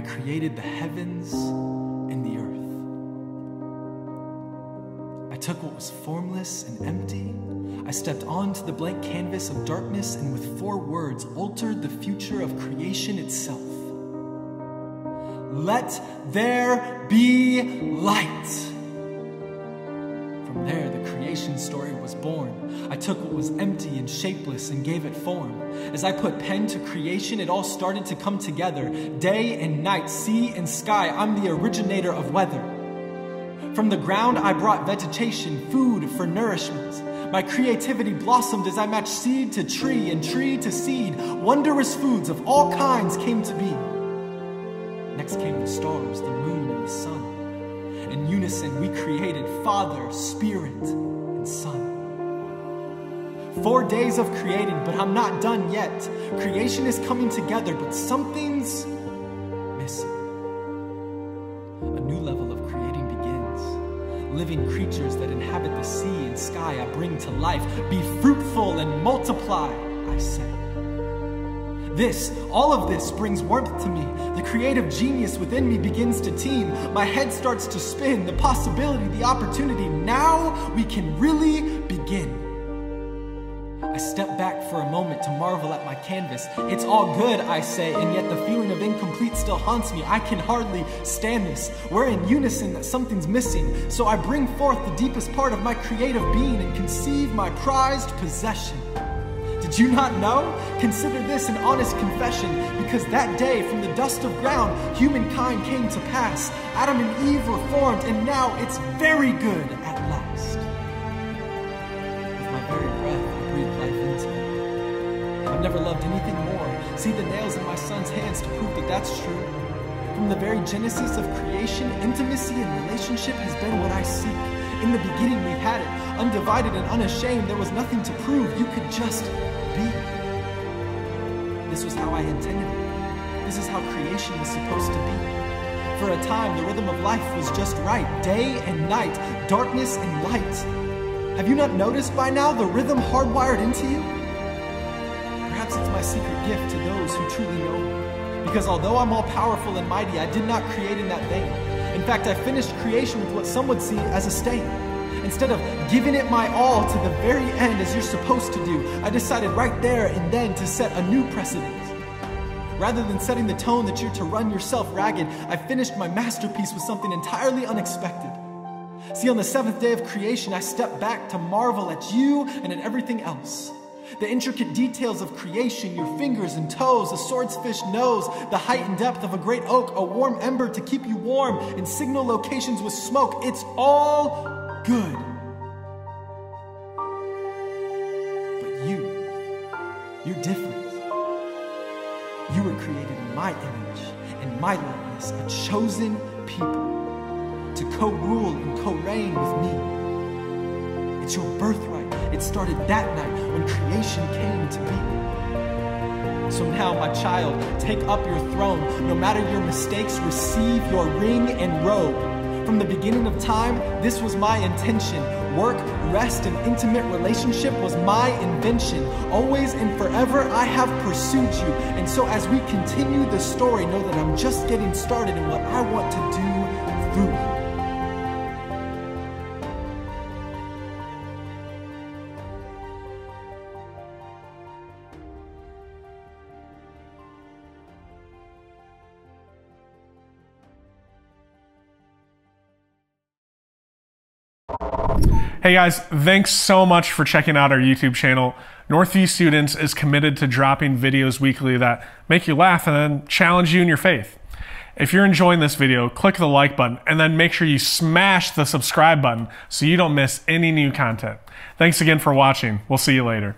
I created the heavens and the earth. I took what was formless and empty. I stepped onto the blank canvas of darkness and with four words altered the future of creation itself. Let there be light. From there, the creation story was born. I took what was empty and shapeless and gave it form. As I put pen to creation, it all started to come together. Day and night, sea and sky, I'm the originator of weather. From the ground, I brought vegetation, food for nourishment. My creativity blossomed as I matched seed to tree and tree to seed. Wondrous foods of all kinds came to be. Next came the stars, In unison, we created Father, Spirit, and Son. Four days of creating, but I'm not done yet. Creation is coming together, but something's missing. A new level of creating begins. Living creatures that inhabit the sea and sky, I bring to life. Be fruitful and multiply, I say. This, all of this brings warmth to me. The creative genius within me begins to teem. My head starts to spin. The possibility, the opportunity. Now we can really begin. I step back for a moment to marvel at my canvas. It's all good, I say, and yet the feeling of incomplete still haunts me. I can hardly stand this. We're in unison that something's missing. So I bring forth the deepest part of my creative being and conceive my prized possession. Did you not know? Consider this an honest confession, because that day from the dust of ground, humankind came to pass. Adam and Eve were formed, and now it's very good at last. With my very breath, I breathe life into me. I've never loved anything more. See the nails in my son's hands to prove that that's true. From the very genesis of creation, intimacy and relationship has been what I seek. In the beginning, we had it, undivided and unashamed. There was nothing to prove. You could just be. This was how I intended it. This is how creation was supposed to be. For a time, the rhythm of life was just right day and night, darkness and light. Have you not noticed by now the rhythm hardwired into you? Perhaps it's my secret gift to those who truly know me. Because although I'm all powerful and mighty, I did not create in that vein. In fact, I finished creation with what some would see as a stain. Instead of giving it my all to the very end as you're supposed to do, I decided right there and then to set a new precedent. Rather than setting the tone that you're to run yourself ragged, I finished my masterpiece with something entirely unexpected. See, on the seventh day of creation, I stepped back to marvel at you and at everything else. The intricate details of creation, your fingers and toes, a swordfish nose, the height and depth of a great oak, a warm ember to keep you warm, and signal locations with smoke. It's all good. But you, you're different. You were created in my image, in my likeness, a chosen people to co rule and co reign with me. It's your birthright. It started that night when creation came to be. So now, my child, take up your throne. No matter your mistakes, receive your ring and robe. From the beginning of time, this was my intention. Work, rest, and intimate relationship was my invention. Always and forever, I have pursued you. And so, as we continue the story, know that I'm just getting started in what I want to do through you. Hey guys, thanks so much for checking out our YouTube channel. Northview Students is committed to dropping videos weekly that make you laugh and then challenge you in your faith. If you're enjoying this video, click the like button and then make sure you smash the subscribe button so you don't miss any new content. Thanks again for watching. We'll see you later.